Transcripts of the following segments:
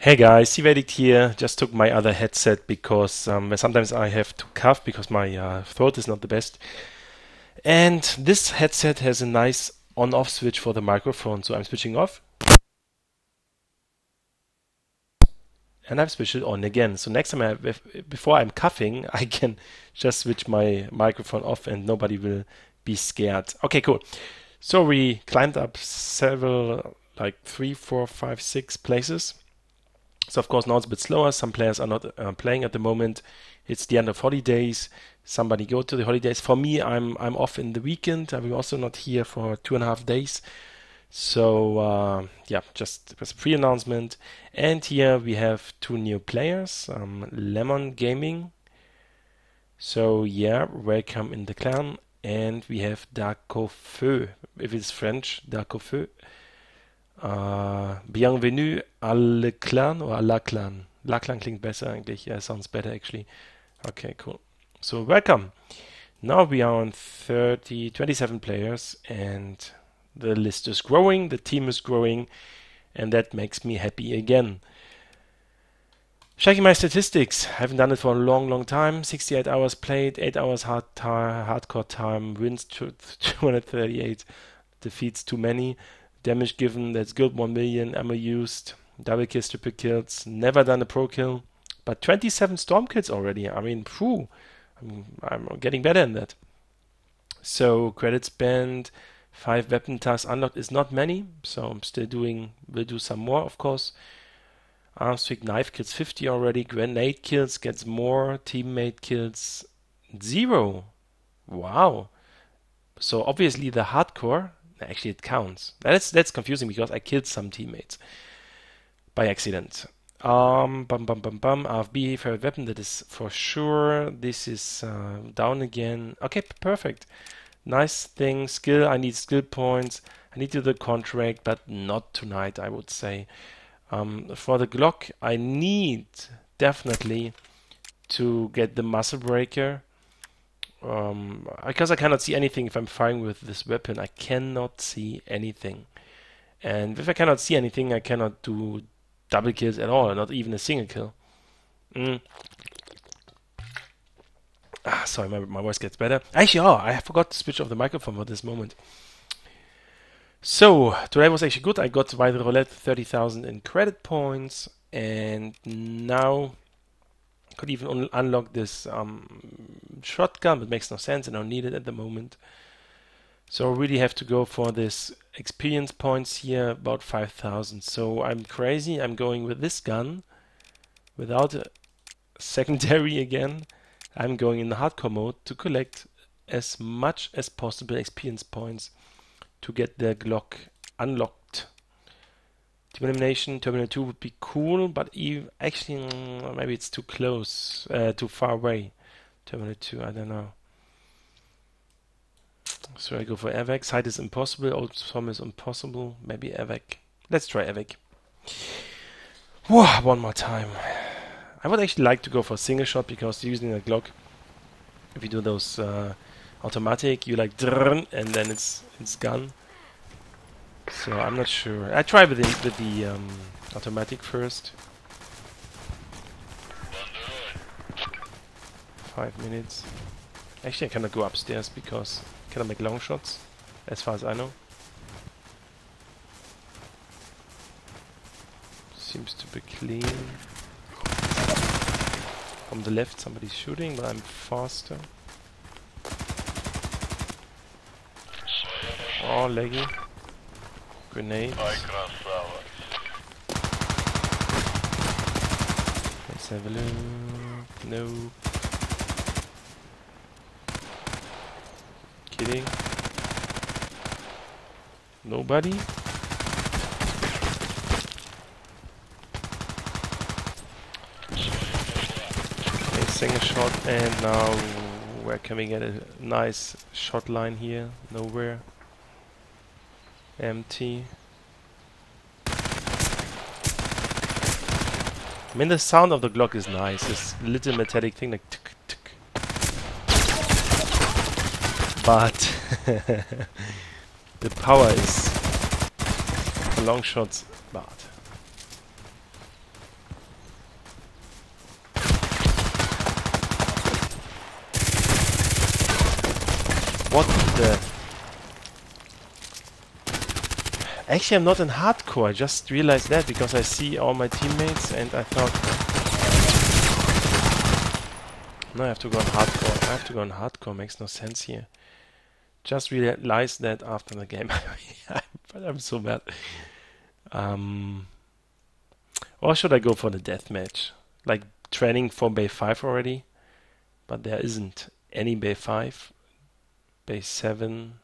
Hey guys, Cvedict here. Just took my other headset because um, sometimes I have to cough because my uh, throat is not the best. And this headset has a nice on-off switch for the microphone, so I'm switching off. And I've switched it on again. So next time, I, before I'm coughing, I can just switch my microphone off and nobody will be scared. Okay, cool. So we climbed up several, like three, four, five, six places. So of course now it's a bit slower. Some players are not uh, playing at the moment. It's the end of holidays. Somebody go to the holidays. For me, I'm I'm off in the weekend. I'm also not here for two and a half days. So uh, yeah, just as a pre-announcement. And here we have two new players, um, Lemon Gaming. So yeah, welcome in the clan. And we have Darkofeu. If it's French, Darkofeu. Uh, bienvenue à le clan or la clan. La clan klingt besser eigentlich. Yeah, sounds better actually. Okay, cool. So welcome. Now we are on 30, 27 players and the list is growing, the team is growing, and that makes me happy again. Checking my statistics, I haven't done it for a long, long time. 68 hours played, 8 hours hard hardcore time, wins 238, defeats too many, damage given, that's good 1 million, ammo used, double kills, triple kills, never done a pro kill, but 27 storm kills already. I mean, phew, I'm, I'm getting better in that. So credits spent, Five weapon tasks unlocked is not many, so I'm still doing, will do some more, of course. Arms trick knife kills 50 already. Grenade kills gets more. Teammate kills zero. Wow. So obviously the hardcore, actually it counts. That's that's confusing because I killed some teammates by accident. Um, bum bum bum bum. AFB favorite weapon. That is for sure. This is uh, down again. Okay, perfect nice thing. Skill, I need skill points. I need to do the contract, but not tonight, I would say. Um, for the Glock, I need definitely to get the muzzle breaker. Um, because I cannot see anything if I'm firing with this weapon. I cannot see anything. And if I cannot see anything, I cannot do double kills at all, not even a single kill. Mm. Ah, sorry, my, my voice gets better. Actually, oh, I forgot to switch off the microphone for this moment. So, today was actually good. I got by the roulette 30,000 in credit points, and now could even un unlock this um, shotgun, but makes no sense. I don't need it at the moment. So I really have to go for this experience points here, about 5,000. So I'm crazy. I'm going with this gun without a secondary again. I'm going in the hardcore mode to collect as much as possible experience points to get the Glock unlocked. Team elimination, Terminal 2 would be cool, but even, actually mm, maybe it's too close, uh, too far away. Terminal 2, I don't know. So I go for Evac. Side is impossible, Old Storm is impossible. Maybe Evac. Let's try Evac. One more time. I would actually like to go for a single shot because using a Glock, if you do those uh, automatic, you like and then it's it's gone. So I'm not sure. I try with the with the um, automatic first. Five minutes. Actually, I cannot go upstairs because I cannot make long shots, as far as I know. Seems to be clean. From the left somebody's shooting, but I'm faster. Oh, leggy. Grenades. Let's have a look. No. Kidding. Nobody? A single shot and now where can we get a nice shot line here? Nowhere empty. I mean, the sound of the Glock is nice. This little metallic thing, like tick tick. But the power is for long shots but What the? Actually, I'm not in hardcore. I just realized that because I see all my teammates and I thought... No, I have to go on hardcore. I have to go on hardcore. Makes no sense here. Just realized that after the game. but I'm so mad. Um, or should I go for the deathmatch? Like training for Bay 5 already? But there isn't any Bay 5. Bay 7.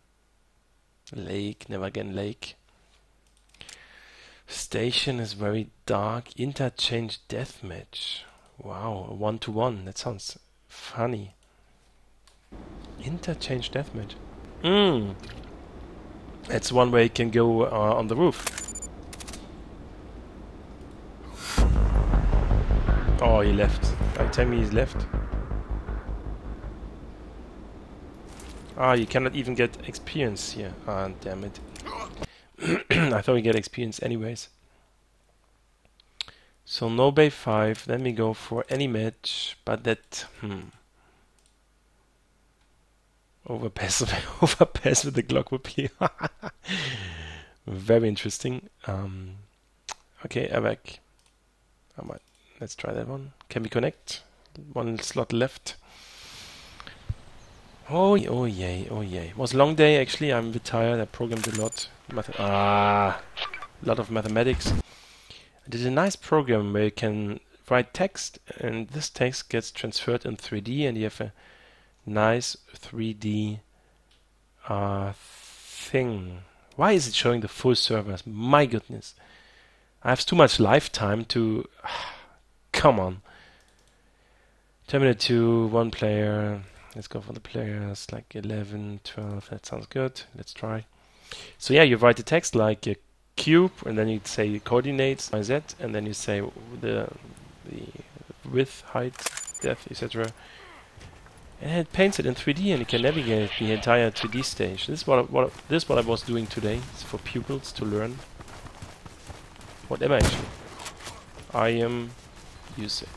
Lake, never again Lake. Station is very dark. Interchange deathmatch. Wow, one to one. That sounds funny. Interchange deathmatch. Hmm. That's one way you can go uh, on the roof. Oh, he left. I tell me he's left. Ah, you cannot even get experience here. Ah, damn it. I thought we get experience anyways. So no bay 5, let me go for any match, but that, hmm. Overpass, overpass with the Glock would be very interesting. Um, okay, Evac. Let's try that one. Can we connect? One slot left. Oh, oh yay, oh yay. It was a long day actually. I'm a bit tired. I programmed a lot. Ah, a lot of mathematics. I did a nice program where you can write text and this text gets transferred in 3D and you have a nice 3D uh, thing. Why is it showing the full servers? My goodness. I have too much lifetime to... Come on. Terminator 2, one player. Let's go for the players, like 11, 12. That sounds good. Let's try. So yeah, you write the text like a cube, and then you say coordinates, z, and then you say the the width, height, depth, etc and it paints it in 3D and you can navigate the entire 2D stage. This is what, I, what this is what I was doing today. It's for pupils to learn whatever actually I am using.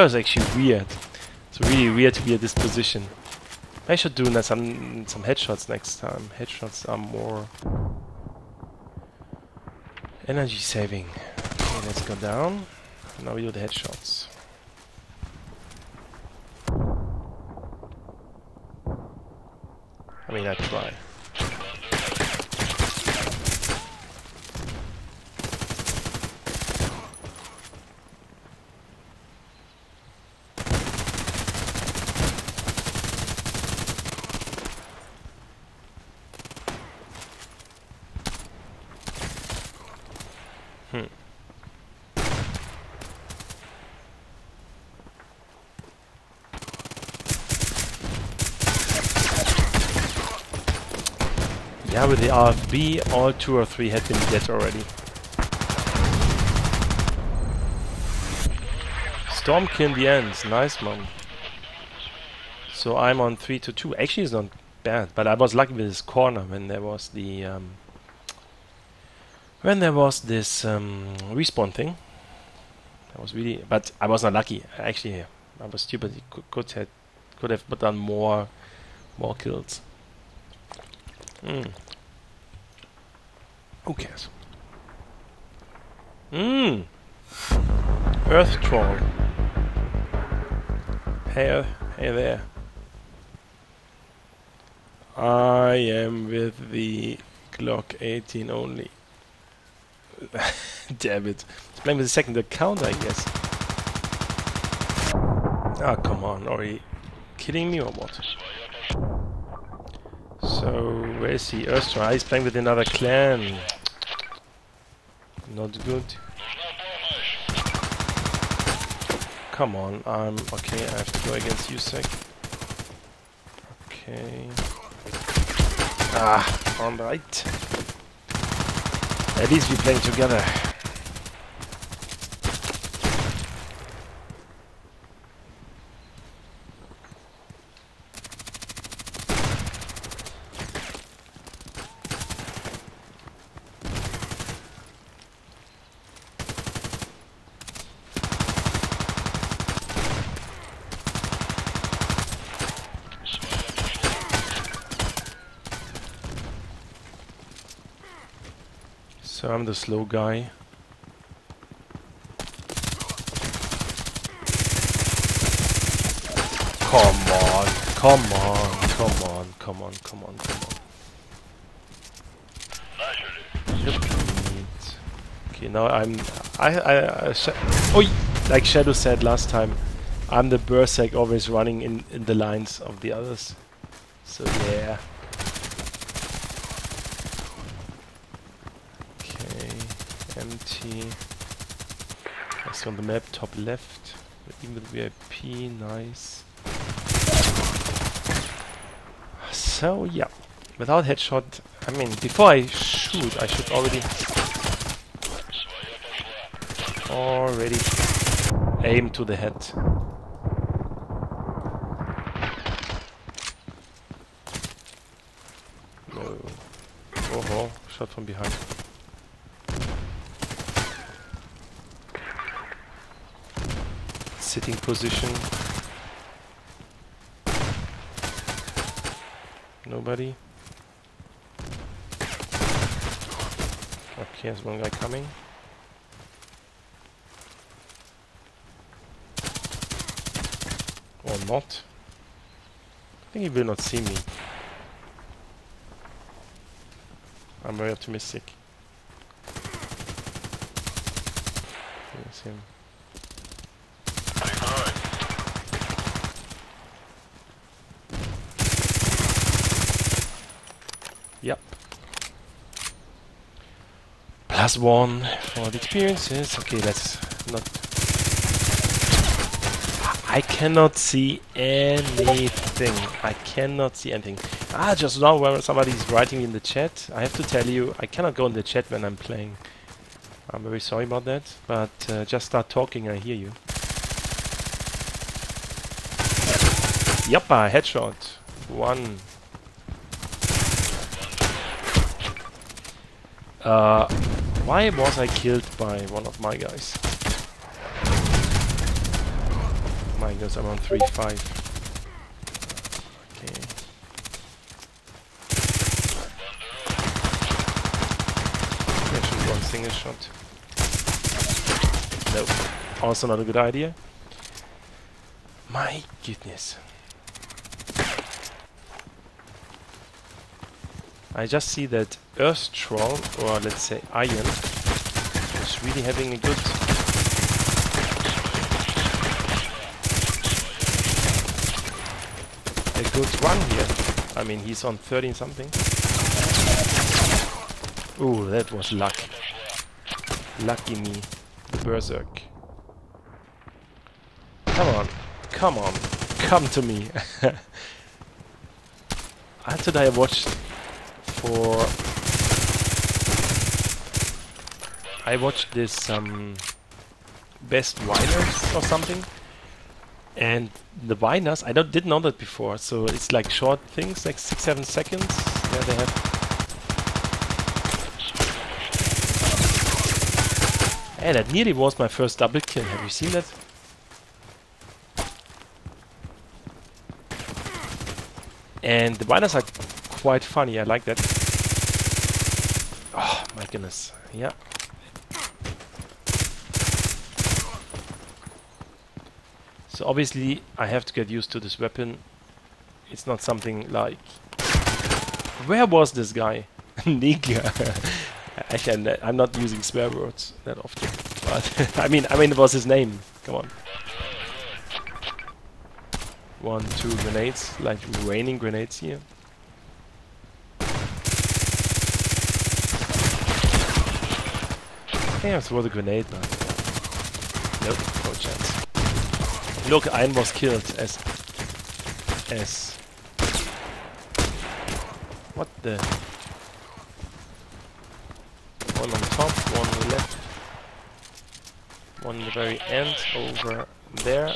That was actually weird. It's really weird to be at this position. I should do some some headshots next time. Headshots are more energy saving. Okay, let's go down. Now we do the headshots. I mean, I try. RFB, all two or three had been dead already. Storm kill the end, nice man. So I'm on 3 to 2. Actually, it's not bad, but I was lucky with this corner when there was the um, when there was this um, respawn thing. That was really, but I was not lucky. Actually, I was stupid. Could, could have could have done more more kills. Hmm. Who cares? Hmm. Earth troll. Hey, hey there. I am with the Glock 18 only. Damn it. It's playing with the second account, I guess. Ah, oh, come on. Are you kidding me or what? So, where is he? Earthstrike. He's playing with another clan. Not good. Come on, I'm okay. I have to go against Yusek. Okay. Ah, alright. At least we're playing together. So I'm the slow guy. Come on, come on, come on, come on, come on, come on. Repeat. Okay, now I'm. I. I. I oh, like Shadow said last time, I'm the berserk always running in in the lines of the others. So yeah. Empty. That's on the map, top left. Even with VIP, nice. So yeah, without headshot, I mean, before I shoot, I should already already aim to the head. No. Oh, shot from behind. Sitting position. Nobody. Okay, there's one guy coming. Or not. I think he will not see me. I'm very optimistic. Here's him. Plus one for the experiences. Okay, let's not... I cannot see anything. I cannot see anything. Ah, just now when somebody's writing in the chat, I have to tell you, I cannot go in the chat when I'm playing. I'm very sorry about that, but uh, just start talking, I hear you. Yep, a headshot. One. Uh, why was I killed by one of my guys? My goodness, I'm on 3-5. Okay. I should one single shot. Nope. Also not a good idea. My goodness. I just see that Earth Troll, or let's say Iron, is really having a good... a good run here. I mean, he's on 13 something. Ooh, that was luck. Lucky me. The Berserk. Come on. Come on. Come to me. Today I watched for. I watched this um, best whiners or something. And the whiners I don't didn't know that before. So it's like short things like six seven seconds. Yeah they have. Hey, that nearly was my first double kill. Have you seen that? And the whiners are quite funny. I like that. Oh my goodness. Yeah. So obviously I have to get used to this weapon. It's not something like... Where was this guy? Nigga. I'm not using swear words that often. But I mean, I mean, it was his name. Come on. One, two grenades, like raining grenades here. Think I throw the grenade now. Nope, no chance. Look, Ein was killed as... as... What the... One on top, one on the left. One in the very end, over there.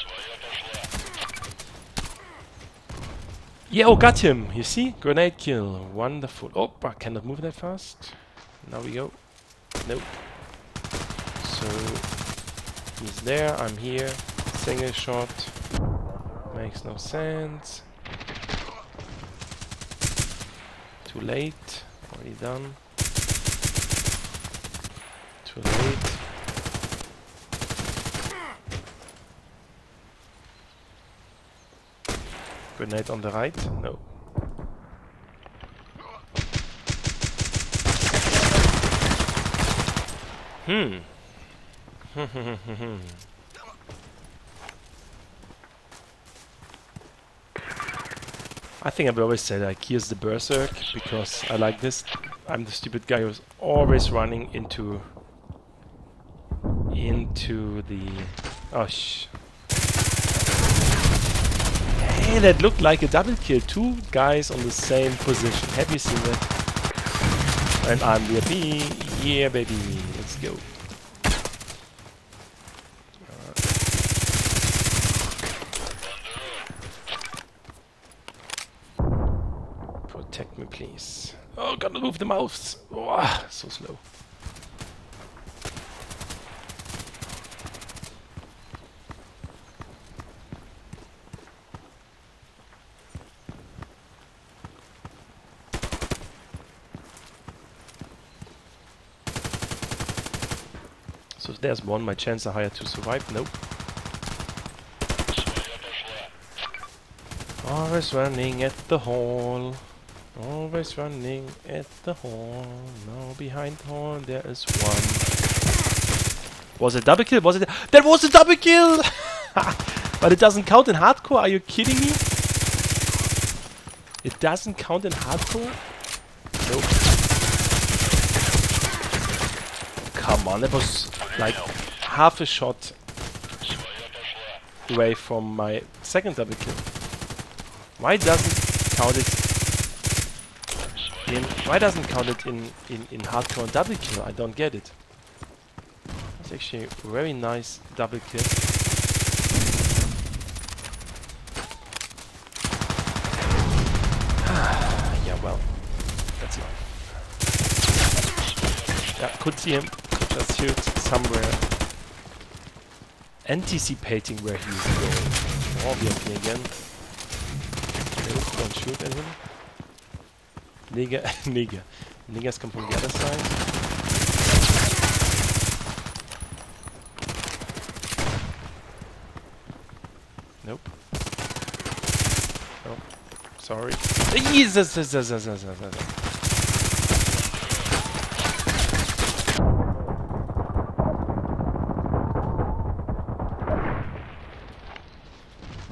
Yeah, oh, got him! You see? Grenade kill. Wonderful. Oh, I cannot move that fast. Now we go. Nope. So, he's there, I'm here. Single shot. Makes no sense. Too late. Already done. Too late. Grenade on the right? No. Hmm. I think I've always said like here's the berserk because I like this. I'm the stupid guy who's always running into into the oh sh Hey, that looked like a double kill. Two guys on the same position. Have you seen that? And I'm VIP. Yeah, baby. Let's go. Protect me, please. Oh, gotta move the mouse. Oh, so slow. So if there's one, my chance are higher to survive. Nope. I was running at the hall. Always running at the horn. Now behind hall there is one. Was it double kill? Was it? That was a double kill! but it doesn't count in hardcore. Are you kidding me? It doesn't count in hardcore? Nope. Come on, that was like half a shot away from my second double kill. Why doesn't count it why doesn't count it in, in, in hardcore double kill? I don't get it. That's actually a very nice double kill. Ah, yeah well that's life. Yeah, could see him just shoot somewhere. Anticipating where he is going. Oh, Obviously again. Nope, don't shoot at him. Nigger, nigger. Niggers come from the other side. Nope. Oh, sorry. Jesus!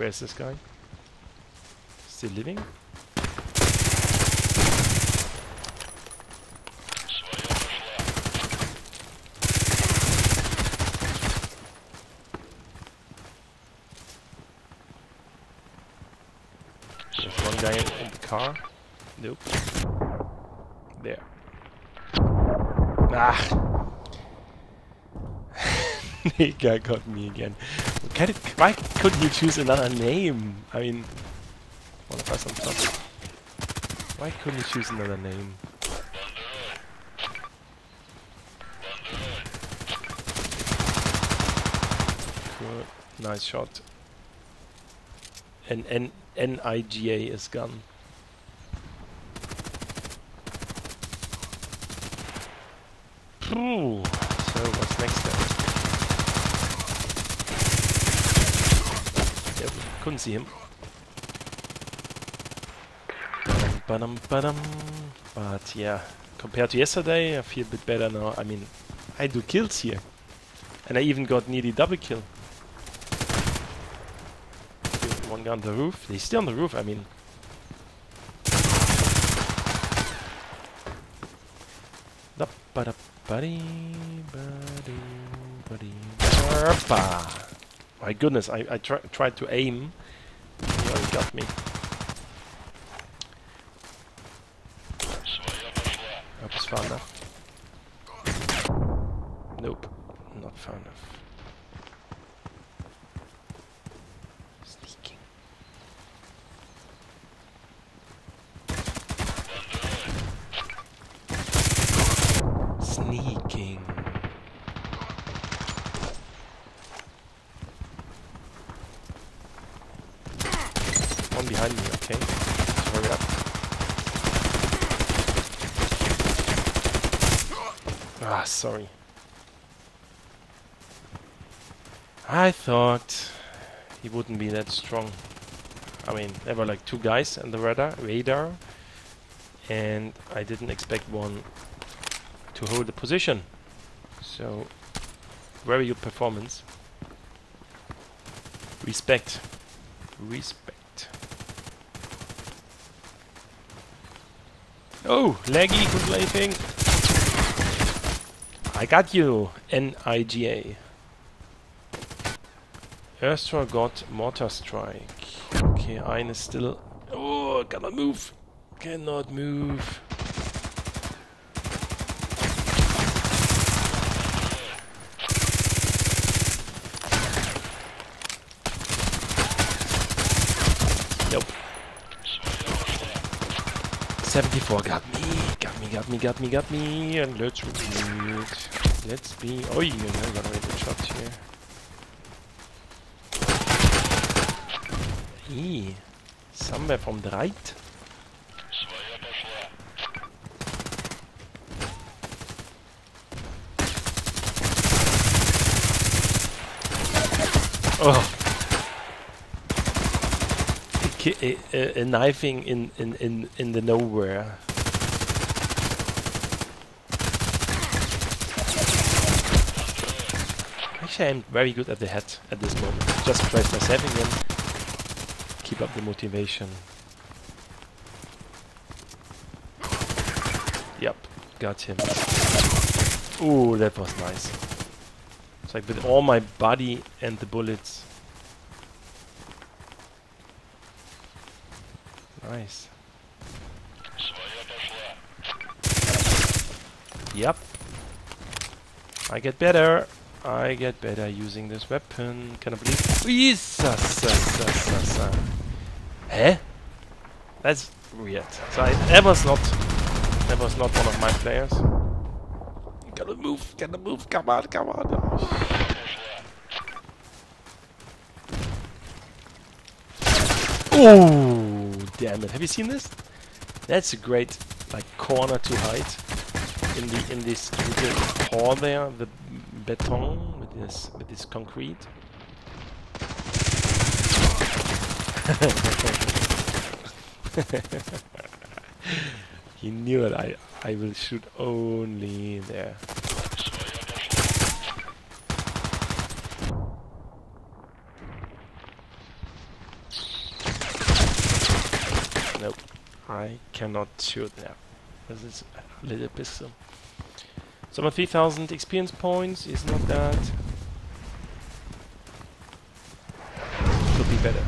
Where's this guy? Still living? There's one guy in the car. Nope. There. Ah! the guy got me again. It, why couldn't you choose another name? I mean, us on top. Why couldn't you choose another name? Nice shot. And N N I G A is gone. Ooh. So what's next? Yep, couldn't see him. Ba-dum, ba-dum. But yeah, compared to yesterday, I feel a bit better now. I mean, I do kills here. And I even got nearly double kill. One guy on the roof. He's still on the roof, I mean. Da, ba, da, Buddy, buddy, buddy. Burpa. My goodness, I, I try, tried to aim. He already got me. Hope it's far enough. Nope, not far enough. Sneaking. Sneaking. One behind me, okay. Just hurry up. Ah, sorry. I thought he wouldn't be that strong. I mean, there were like two guys on the radar, radar, and I didn't expect one to hold the position. So, very good performance. Respect. Respect. Oh, laggy, good. I got you, N-I-G-A. Earthstar got Mortar Strike. Okay, Ein is still... Oh, cannot move. Cannot move. Nope. 74 got me, got me, got me, got me, got me, and let's Let's be. Oh, you know, got a good shot here. E. Somewhere from the right. Oh. A, a, a, a knifing in, in, in, in the nowhere. Actually, I'm very good at the head at this moment. Just place my saving in. Keep up the motivation. Yep, got him. Ooh, that was nice. It's like with all my body and the bullets. Nice. Yep. I get better. I get better using this weapon. Can I believe? Jesus! Hä? Eh? That's weird. So I, that was not. That was not one of my players. Gotta move. Gotta move. Come on. Come on. Oh, damn it! Have you seen this? That's a great like corner to hide in the in this little hall there, the beton with this with this concrete. he knew it. I I will shoot only there. Nope, I cannot shoot there. This is a little pistol. So my 3000 experience points is not that. Could be better.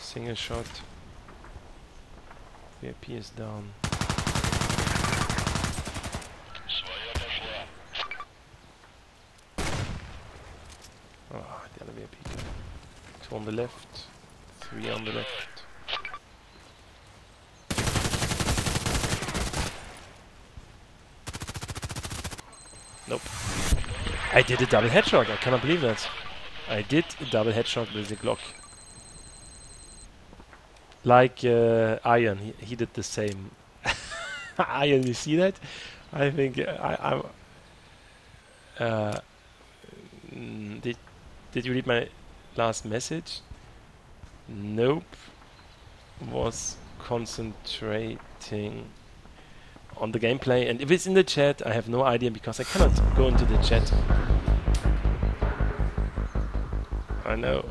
Single shot. VIP is down. Ah, the other VIP. Two on the left, three on the left. Nope. I did a double headshot. I cannot believe that. I did a double headshot with the Glock. Like uh, Iron, he, he did the same. Iron, you see that? I think uh, I, I uh, mm, did did you read my last message? Nope. Was concentrating on the gameplay, and if it's in the chat, I have no idea because I cannot go into the chat. I know.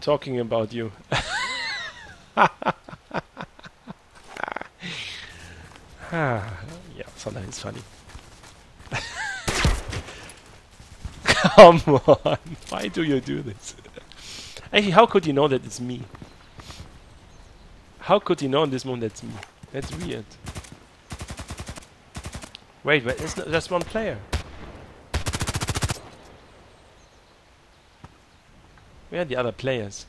Talking about you. Ah, yeah, sometimes it's funny. Come on, why do you do this? Actually, how could you know that it's me? How could you know in this moment that's me? That's weird. Wait, it's not just one player. Where are the other players?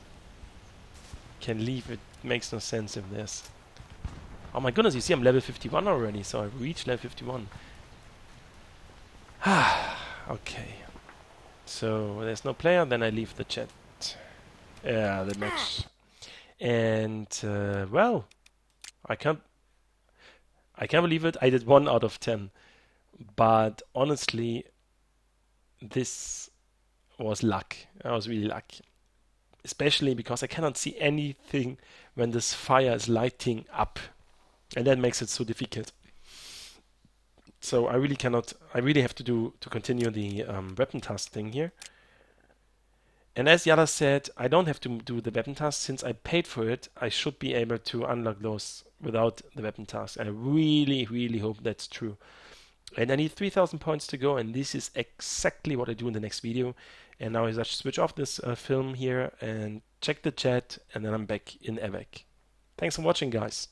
Can leave, it makes no sense if this. Oh my goodness, you see I'm level 51 already, so I've reached level 51. Ah, okay. So there's no player, then I leave the chat. Yeah, the match. And uh, well, I can't. I can't believe it. I did one out of ten, but honestly, this was luck. I was really lucky, especially because I cannot see anything when this fire is lighting up, and that makes it so difficult. So I really cannot. I really have to do to continue the um, weapon task thing here. And as Yada said, I don't have to do the weapon task since I paid for it. I should be able to unlock those without the weapon task. I really, really hope that's true. And I need 3000 points to go, and this is exactly what I do in the next video. And now I just switch off this uh, film here and check the chat, and then I'm back in Evac. Thanks for watching, guys.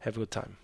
Have a good time.